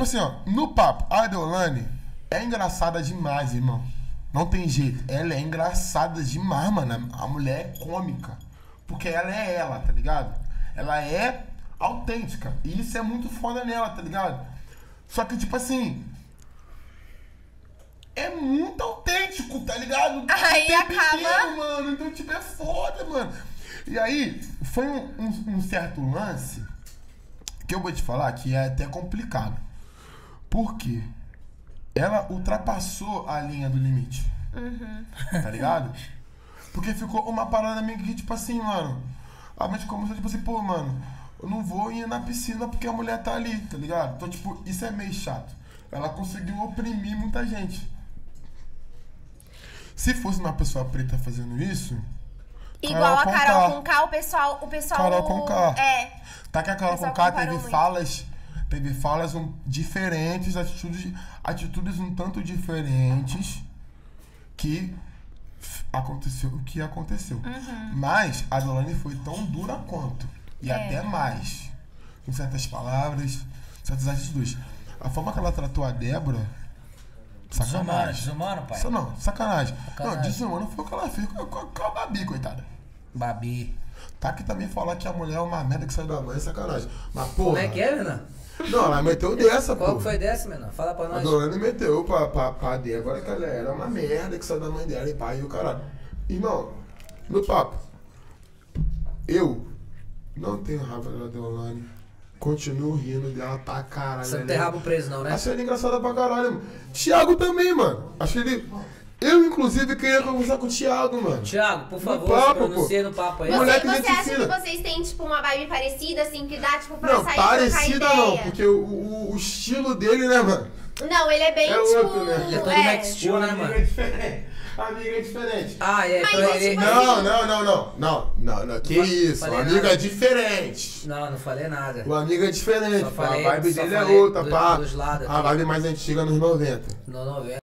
tipo assim, ó, no papo, a Deolane é engraçada demais, irmão. Não tem jeito. Ela é engraçada demais, mano. A mulher é cômica. Porque ela é ela, tá ligado? Ela é autêntica. E isso é muito foda nela, tá ligado? Só que, tipo assim. É muito autêntico, tá ligado? Aí acaba- inteiro, mano. Então, tipo, é foda, mano. E aí, foi um, um- um certo lance que eu vou te falar que é até complicado. Por quê? Ela ultrapassou a linha do limite. Tá ligado? Porque ficou uma parada meio que, tipo assim, mano. A mente começou, tipo assim, pô, mano, eu não vou ir na piscina porque a mulher tá ali, tá ligado? Então, tipo, isso é meio chato. Ela conseguiu oprimir muita gente. Se fosse uma pessoa preta fazendo isso, Igual a Carol Carol Conká. O pessoal. O pessoal Carol Conká. É. Tá que a Carol Conká teve falas, teve falas um, diferentes, atitudes, atitudes um tanto diferentes que aconteceu o que aconteceu. Uhum. Mas a Dolane foi tão dura quanto e É. até mais com certas palavras, certas atitudes. A forma que ela tratou a Débora, sacanagem. desumano, pai. Isso não, sacanagem. Não, Sacanagem. desumano foi o que ela fez com, com, com a Babi, coitada. Babi. Tá que também falar que a mulher é uma merda que sai da mãe é sacanagem. Mas, porra. Como é que é, menina? Não, ela meteu dessa, Qual pô. que foi dessa, menina? Fala pra A nós. Dorane meteu pra, pra, pra Débora que ela era uma merda que saiu da mãe dela e pai e o caralho. Irmão, no papo, eu não tenho raiva da Deolane. Continuo rindo dela pra caralho. Você não Ela tem rabo preso, não, né? Acho ele engraçada pra caralho, mano. Thiago também, mano. Acho ele. Eu, inclusive, queria conversar com o Thiago, mano. Tiago, por favor, papo, se pronuncia no papo aí. Você- Você, Moleque você gente acha que vocês têm, tipo, uma vibe parecida, assim, que dá, tipo, pra Não, sair parecida ideia? não, porque o, o, o estilo dele, né, mano? Não, ele é bem, É tipo... outro, né? Ele é todo é. Max Steel, né, amigo mano? é diferente. Amigo é diferente. Ah, é, Mas então ele... tipo, Não, não, não, não. Não, não, não. Que Não isso? O amigo nada. é diferente. Não, não falei nada. O amigo é diferente. Falei- a vibe dele é outra, do- pá. dos lados A vibe mais antiga nos 90. No 90.